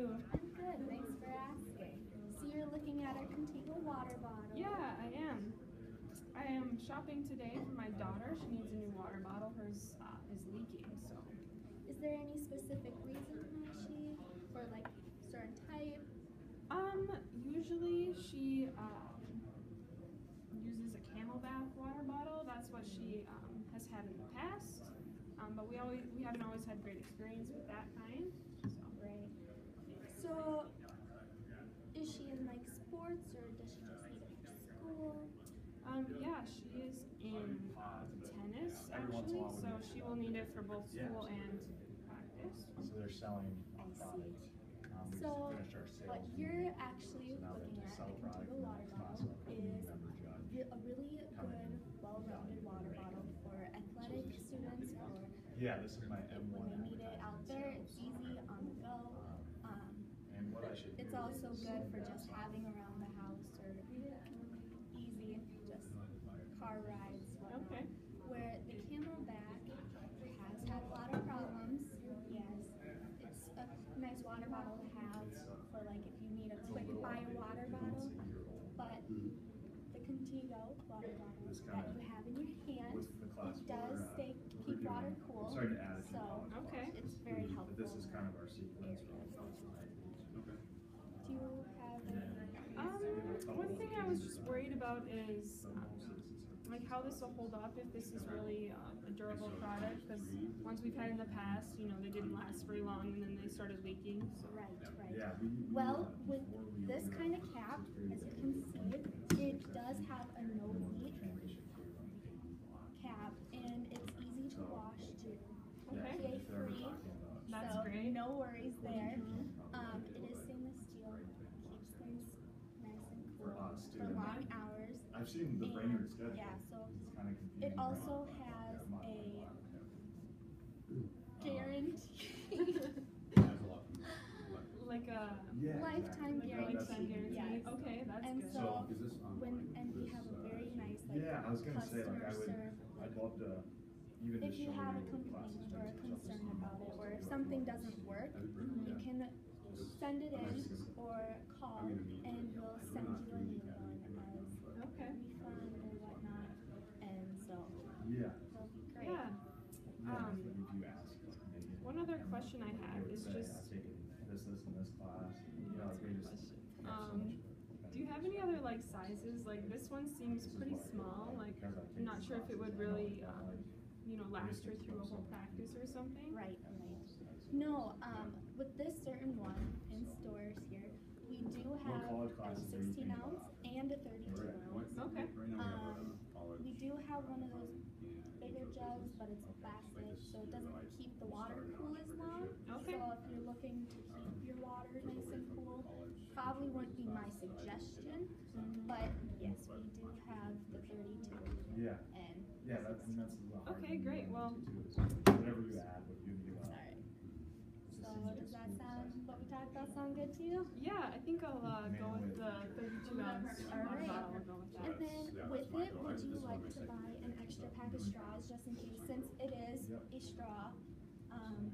you? I'm good, thanks for asking. So you're looking at our Contigo water bottle? Yeah, I am. I am shopping today for my daughter. She needs a new water bottle. Hers uh, is leaking, so. Is there any specific reason why she, or like certain type? Um, usually she um, uses a CamelBak water bottle. That's what she um, has had in the past. Um, but we always we haven't always had great experience with that kind. So. Right. So, is she in like sports or does she just need it for school? Um, yeah, she is in uh, tennis actually, so she will need it for both school and practice. So they're selling I see. Um, So, just finished our sales. what you're actually so looking at, sell the product Contigo water bottle, possible for the is member judge. re- a really good, well-rounded water bottle for athletic students or Yeah, this is my if- M1. when they need it out there. It's easy on the go. Um, And what I should. It's also good for just having around the house or easy, just car rides, whatnot. Okay. Where the CamelBak has had a lot of problems. Yes, it's a nice water bottle to have for like if you need a quick buy a water bottle. But the Contigo water bottle that you have in your hand, With the class. it does uh, stay keep water cool. Starting to add So Okay. it's very But helpful. this is kind of our sequence. Okay. do you have any? Um, one thing I was just worried about is um, like how this will hold up if this is really um, a durable product because ones we've had in the past, you know, they didn't last very long and then they started leaking. So. Right, right. Yeah, we. we, Well, with this kind of cap, as you can see, it does have a no leak transformation through them. cap and it's easy to wash too. Yeah, Okay. PA if they're ever free, That's so great. no worries there. Um, it is stainless steel, keeps things nice and cool for long hours. I've seen the And, Brainerd schedule. yeah, so It's kind of confusing. It also Yeah, has not- a guarantee, There's a lot from that. Like a Yeah. lifetime like a guarantee. lifetime guarantee. Yes. Okay, that's And good. so- Is this on? When, and we have a uh, very nice like Yeah, I was gonna say, like, I customer would, I'd love to even If just you show have a you the classes complaint or a concern about it, or if something doesn't work, you can send it in or call and we'll send you a new one as Okay. refund or whatnot. And so Yeah. it'll be great. Yeah. Yeah, Um, if you ask, like, maybe. One other question I They had would is say, just, I've taken this, this, and this class, you know, like, we just. Question. we have so Um, do you have any other like sizes? Like this one seems pretty small. Like I'm not sure if it would really, um, you know, last her through a whole practice or something. Right, right. No, um, with this certain one have a classes are you sixteen ounce and a thirty-two ounce. Okay. We Um. We do have one of those bigger jugs, but it's plastic, so it doesn't keep the water cool as long. Okay. So if you're looking to keep your water nice and cool, probably wouldn't be my suggestion, but yes, we do have the thirty-two Yeah, and. yeah, that's, and that's the hard Okay, great, well- run into too, is Whatever you add, what you give up. Alright, it just so seems like does that smooth sound, size. what we talked about sound good to you? Yeah, I think I'll uh, go with the 32 ounce water Alright. bottle. I'll go with And then yeah, with it, would you like to buy an extra pack of straws just in case, since it is a straw? Um,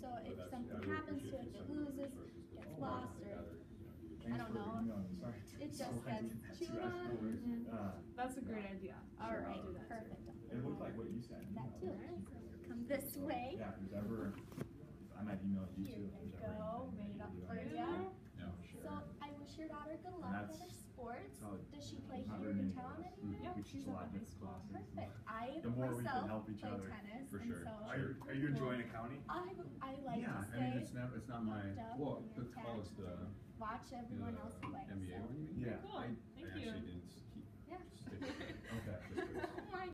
so if something happens to it, if it loses, gets lost, or Gather, you know, Thanks don't know. sorry. It just gets chewed on. No worries. Mhm. Uh, That's a great idea. I'll alright, do that. perfect. It looked like what you said. That too. Come this way. Yeah, if there's ever, I might email you too. Here you go, made it up for you. No, sure. So I wish your daughter good luck with her sports. Does she play here in town anymore? Yeah, she's a lot in this class. Perfect. I the more we can help each other, tennis, for sure. So are, you, are you enjoying accounting? I I like yeah, to I mean it's not it's not my well let's the watch everyone else play. NBA one you mean? Yeah. Cool. I, Thank I actually didn't keep. Yeah. okay.